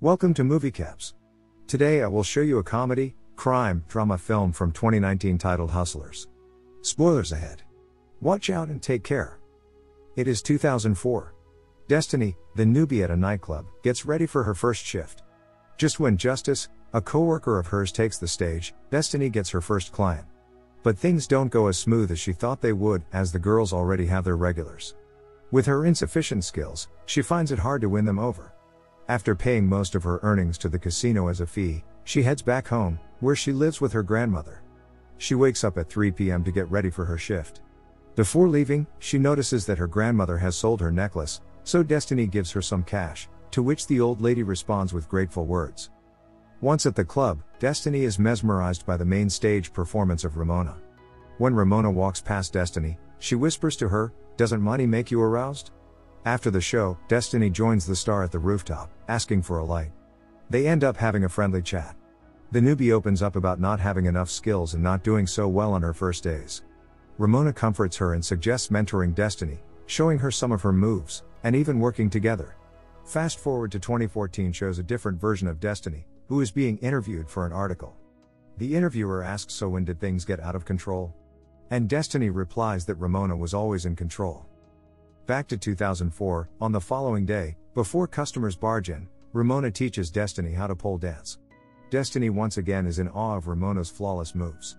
Welcome to Movie Caps. Today I will show you a comedy, crime, drama film from 2019 titled Hustlers. Spoilers ahead. Watch out and take care. It is 2004. Destiny, the newbie at a nightclub, gets ready for her first shift. Just when Justice, a coworker of hers takes the stage, Destiny gets her first client. But things don't go as smooth as she thought they would, as the girls already have their regulars. With her insufficient skills, she finds it hard to win them over. After paying most of her earnings to the casino as a fee, she heads back home, where she lives with her grandmother. She wakes up at 3 p.m. to get ready for her shift. Before leaving, she notices that her grandmother has sold her necklace, so Destiny gives her some cash, to which the old lady responds with grateful words. Once at the club, Destiny is mesmerized by the main stage performance of Ramona. When Ramona walks past Destiny, she whispers to her, Doesn't money make you aroused? After the show, Destiny joins the star at the rooftop, asking for a light. They end up having a friendly chat. The newbie opens up about not having enough skills and not doing so well on her first days. Ramona comforts her and suggests mentoring Destiny, showing her some of her moves, and even working together. Fast forward to 2014 shows a different version of Destiny, who is being interviewed for an article. The interviewer asks So when did things get out of control? And Destiny replies that Ramona was always in control. Back to 2004, on the following day, before customers barge in, Ramona teaches Destiny how to pole dance. Destiny once again is in awe of Ramona's flawless moves.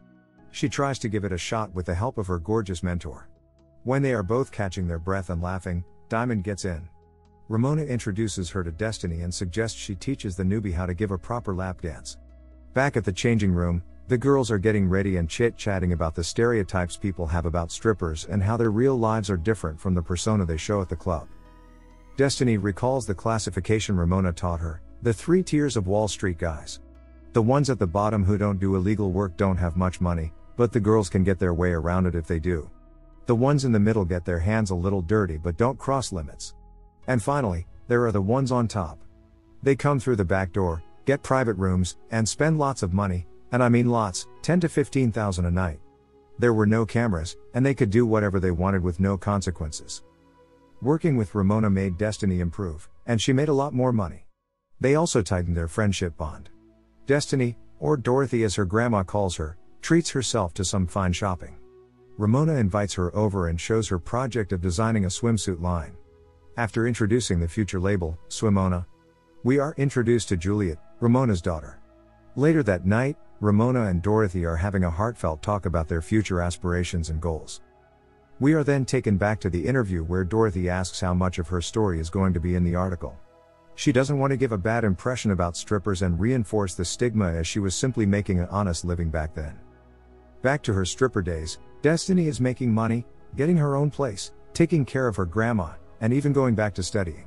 She tries to give it a shot with the help of her gorgeous mentor. When they are both catching their breath and laughing, Diamond gets in. Ramona introduces her to Destiny and suggests she teaches the newbie how to give a proper lap dance. Back at the changing room, the girls are getting ready and chit chatting about the stereotypes people have about strippers and how their real lives are different from the persona they show at the club. Destiny recalls the classification Ramona taught her the three tiers of Wall Street guys. The ones at the bottom who don't do illegal work don't have much money, but the girls can get their way around it if they do. The ones in the middle get their hands a little dirty but don't cross limits. And finally, there are the ones on top. They come through the back door, get private rooms, and spend lots of money, and I mean lots, 10 to 15,000 a night. There were no cameras, and they could do whatever they wanted with no consequences. Working with Ramona made Destiny improve, and she made a lot more money. They also tightened their friendship bond. Destiny, or Dorothy as her grandma calls her, treats herself to some fine shopping. Ramona invites her over and shows her project of designing a swimsuit line. After introducing the future label, Swimona, we are introduced to Juliet, Ramona's daughter. Later that night, Ramona and Dorothy are having a heartfelt talk about their future aspirations and goals. We are then taken back to the interview where Dorothy asks how much of her story is going to be in the article. She doesn't want to give a bad impression about strippers and reinforce the stigma as she was simply making an honest living back then. Back to her stripper days, Destiny is making money, getting her own place, taking care of her grandma, and even going back to studying.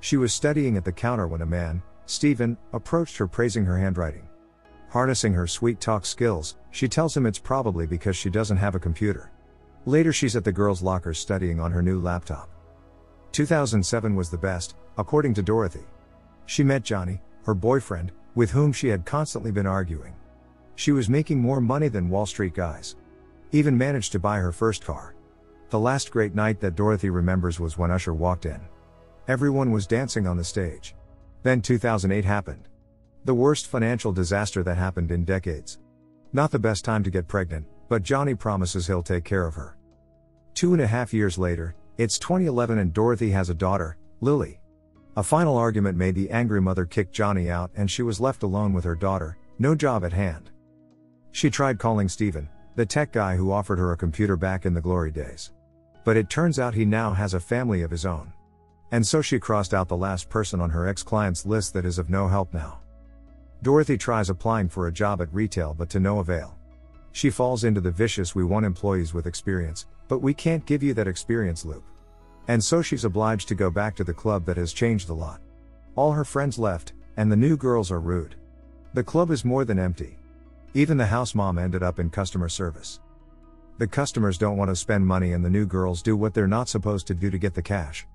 She was studying at the counter when a man, Stephen, approached her praising her handwriting. Harnessing her sweet talk skills, she tells him it's probably because she doesn't have a computer. Later, she's at the girls' locker studying on her new laptop. 2007 was the best, according to Dorothy. She met Johnny, her boyfriend, with whom she had constantly been arguing. She was making more money than Wall Street guys. Even managed to buy her first car. The last great night that Dorothy remembers was when Usher walked in. Everyone was dancing on the stage. Then 2008 happened. The worst financial disaster that happened in decades. Not the best time to get pregnant, but Johnny promises he'll take care of her. Two and a half years later, it's 2011 and Dorothy has a daughter, Lily. A final argument made the angry mother kick Johnny out and she was left alone with her daughter, no job at hand. She tried calling Stephen, the tech guy who offered her a computer back in the glory days. But it turns out he now has a family of his own. And so she crossed out the last person on her ex client's list that is of no help now. Dorothy tries applying for a job at retail but to no avail. She falls into the vicious we want employees with experience, but we can't give you that experience loop. And so she's obliged to go back to the club that has changed a lot. All her friends left, and the new girls are rude. The club is more than empty. Even the house mom ended up in customer service. The customers don't want to spend money and the new girls do what they're not supposed to do to get the cash.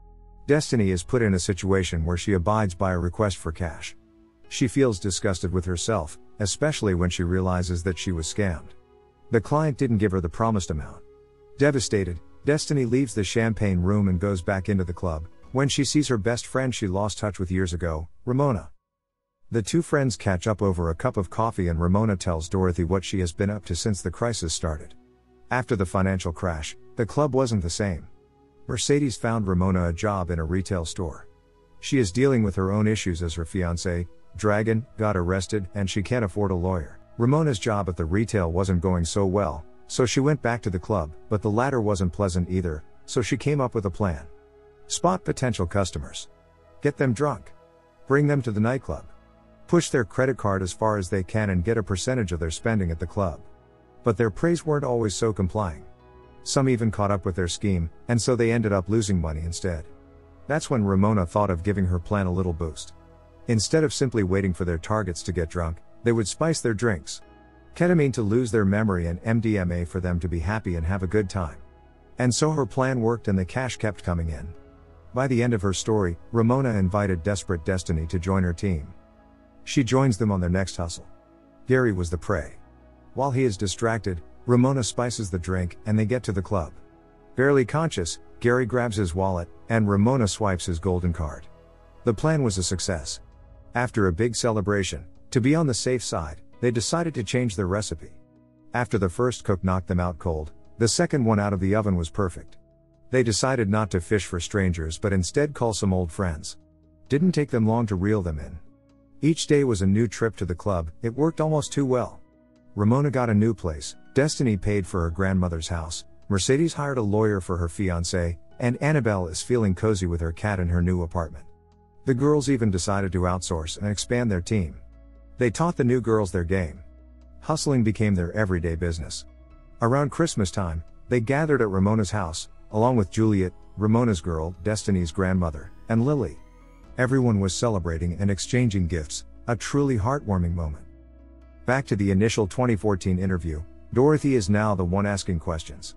Destiny is put in a situation where she abides by a request for cash. She feels disgusted with herself, especially when she realizes that she was scammed. The client didn't give her the promised amount. Devastated, Destiny leaves the champagne room and goes back into the club, when she sees her best friend she lost touch with years ago, Ramona. The two friends catch up over a cup of coffee and Ramona tells Dorothy what she has been up to since the crisis started. After the financial crash, the club wasn't the same. Mercedes found Ramona a job in a retail store. She is dealing with her own issues as her fiance, Dragon, got arrested and she can't afford a lawyer. Ramona's job at the retail wasn't going so well, so she went back to the club, but the latter wasn't pleasant either, so she came up with a plan. Spot potential customers. Get them drunk. Bring them to the nightclub. Push their credit card as far as they can and get a percentage of their spending at the club. But their preys weren't always so complying. Some even caught up with their scheme, and so they ended up losing money instead. That's when Ramona thought of giving her plan a little boost. Instead of simply waiting for their targets to get drunk, they would spice their drinks. Ketamine to lose their memory and MDMA for them to be happy and have a good time. And so her plan worked and the cash kept coming in. By the end of her story, Ramona invited Desperate Destiny to join her team. She joins them on their next hustle. Gary was the prey. While he is distracted, Ramona spices the drink, and they get to the club. Barely conscious, Gary grabs his wallet, and Ramona swipes his golden card. The plan was a success. After a big celebration, to be on the safe side, they decided to change their recipe. After the first cook knocked them out cold, the second one out of the oven was perfect. They decided not to fish for strangers but instead call some old friends. Didn't take them long to reel them in. Each day was a new trip to the club, it worked almost too well. Ramona got a new place, Destiny paid for her grandmother's house, Mercedes hired a lawyer for her fiance, and Annabelle is feeling cozy with her cat in her new apartment. The girls even decided to outsource and expand their team. They taught the new girls their game. Hustling became their everyday business. Around Christmas time, they gathered at Ramona's house, along with Juliet, Ramona's girl, Destiny's grandmother, and Lily. Everyone was celebrating and exchanging gifts, a truly heartwarming moment. Back to the initial 2014 interview, Dorothy is now the one asking questions.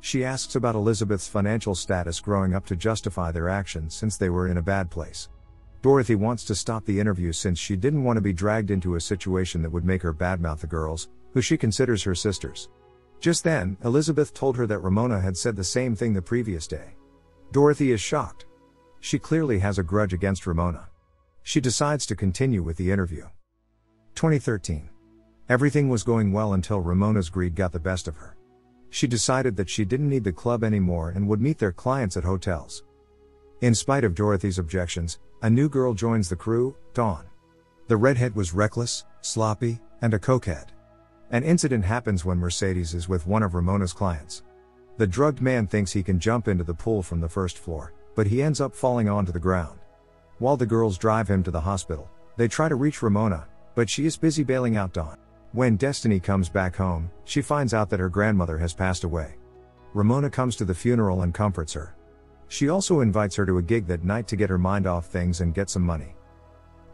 She asks about Elizabeth's financial status growing up to justify their actions since they were in a bad place. Dorothy wants to stop the interview since she didn't want to be dragged into a situation that would make her badmouth the girls, who she considers her sisters. Just then, Elizabeth told her that Ramona had said the same thing the previous day. Dorothy is shocked. She clearly has a grudge against Ramona. She decides to continue with the interview. 2013. Everything was going well until Ramona's greed got the best of her. She decided that she didn't need the club anymore and would meet their clients at hotels. In spite of Dorothy's objections, a new girl joins the crew, Dawn. The redhead was reckless, sloppy, and a cokehead. An incident happens when Mercedes is with one of Ramona's clients. The drugged man thinks he can jump into the pool from the first floor, but he ends up falling onto the ground. While the girls drive him to the hospital, they try to reach Ramona, but she is busy bailing out Dawn. When Destiny comes back home, she finds out that her grandmother has passed away. Ramona comes to the funeral and comforts her. She also invites her to a gig that night to get her mind off things and get some money.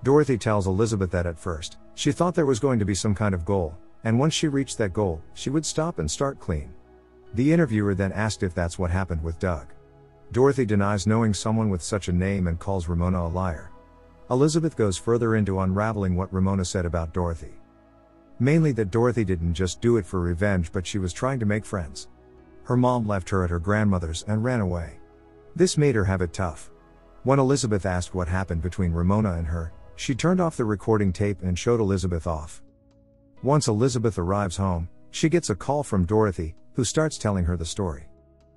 Dorothy tells Elizabeth that at first, she thought there was going to be some kind of goal, and once she reached that goal, she would stop and start clean. The interviewer then asked if that's what happened with Doug. Dorothy denies knowing someone with such a name and calls Ramona a liar. Elizabeth goes further into unraveling what Ramona said about Dorothy. Mainly that Dorothy didn't just do it for revenge, but she was trying to make friends. Her mom left her at her grandmother's and ran away. This made her have it tough. When Elizabeth asked what happened between Ramona and her, she turned off the recording tape and showed Elizabeth off. Once Elizabeth arrives home, she gets a call from Dorothy, who starts telling her the story.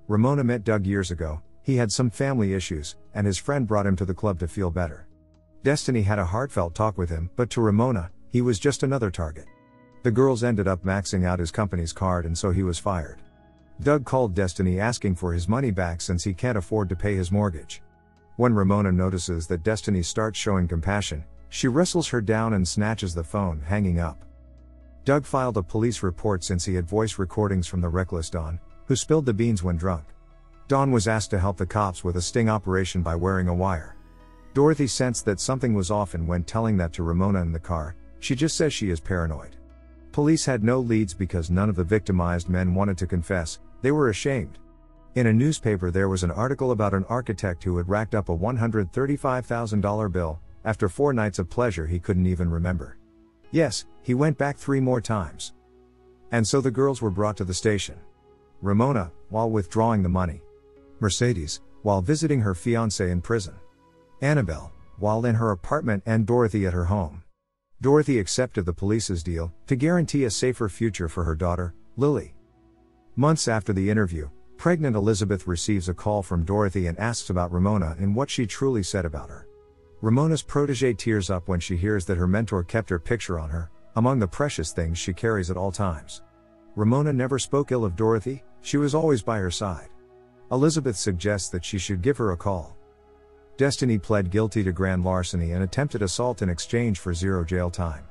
Ramona met Doug years ago, he had some family issues, and his friend brought him to the club to feel better. Destiny had a heartfelt talk with him, but to Ramona, he was just another target. The girls ended up maxing out his company's card and so he was fired. Doug called Destiny asking for his money back since he can't afford to pay his mortgage. When Ramona notices that Destiny starts showing compassion, she wrestles her down and snatches the phone, hanging up. Doug filed a police report since he had voice recordings from the reckless Dawn, who spilled the beans when drunk. Dawn was asked to help the cops with a sting operation by wearing a wire. Dorothy sensed that something was off and when telling that to Ramona in the car, she just says she is paranoid. Police had no leads because none of the victimized men wanted to confess, they were ashamed. In a newspaper, there was an article about an architect who had racked up a $135,000 bill, after four nights of pleasure he couldn't even remember. Yes, he went back three more times. And so the girls were brought to the station. Ramona, while withdrawing the money. Mercedes, while visiting her fiance in prison. Annabelle, while in her apartment, and Dorothy at her home. Dorothy accepted the police's deal to guarantee a safer future for her daughter, Lily. Months after the interview, pregnant Elizabeth receives a call from Dorothy and asks about Ramona and what she truly said about her. Ramona's protege tears up when she hears that her mentor kept her picture on her, among the precious things she carries at all times. Ramona never spoke ill of Dorothy, she was always by her side. Elizabeth suggests that she should give her a call. Destiny pled guilty to grand larceny and attempted assault in exchange for zero jail time.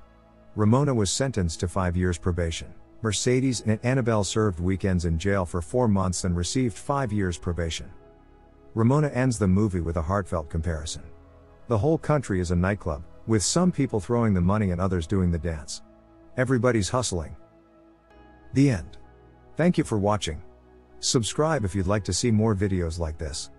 Ramona was sentenced to five years probation. Mercedes and Annabelle served weekends in jail for four months and received five years probation. Ramona ends the movie with a heartfelt comparison. The whole country is a nightclub, with some people throwing the money and others doing the dance. Everybody's hustling. The end. Thank you for watching. Subscribe if you'd like to see more videos like this.